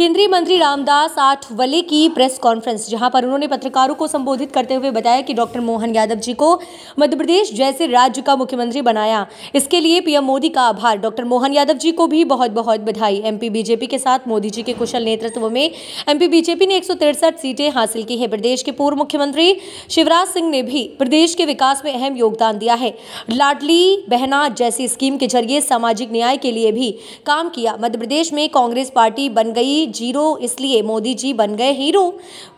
केंद्रीय मंत्री रामदास आठवले की प्रेस कॉन्फ्रेंस, जहाँ पर उन्होंने पत्रकारों को संबोधित करते हुए बताया कि डॉक्टर मोहन यादव जी को मध्य प्रदेश जैसे राज्य का मुख्यमंत्री बनाया। इसके लिए पीएम मोदी का आभार। डॉक्टर मोहन यादव जी को भी बहुत बहुत बधाई। एमपी बीजेपी के साथ मोदी जी के कुशल नेतृत्व में एमपी बीजेपी ने एक सीटें हासिल की है। प्रदेश के पूर्व मुख्यमंत्री शिवराज सिंह ने भी प्रदेश के विकास में अहम योगदान दिया है। लाडली बहना जैसी स्कीम के ज़रिए सामाजिक न्याय के लिए भी काम किया। मध्य प्रदेश में कांग्रेस पार्टी बन गई ज़ीरो, इसलिए मोदी जी बन गए हीरो।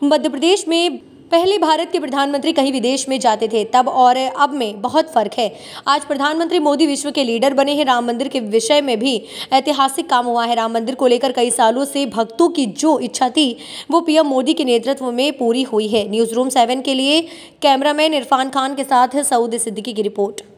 मध्य प्रदेश में पहले भारत के प्रधानमंत्री कहीं विदेश में जाते थे, तब और अब में बहुत फ़र्क है। आज प्रधानमंत्री मोदी विश्व के लीडर बने हैं। राम मंदिर के विषय में भी ऐतिहासिक काम हुआ है। राम मंदिर को लेकर कई सालों से भक्तों की जो इच्छा थी, वो पीएम मोदी के नेतृत्व में पूरी हुई है। न्यूज़ रूम सेवन के लिए कैमरामैन इरफान खान के साथ सऊद सिद्दीकी की रिपोर्ट।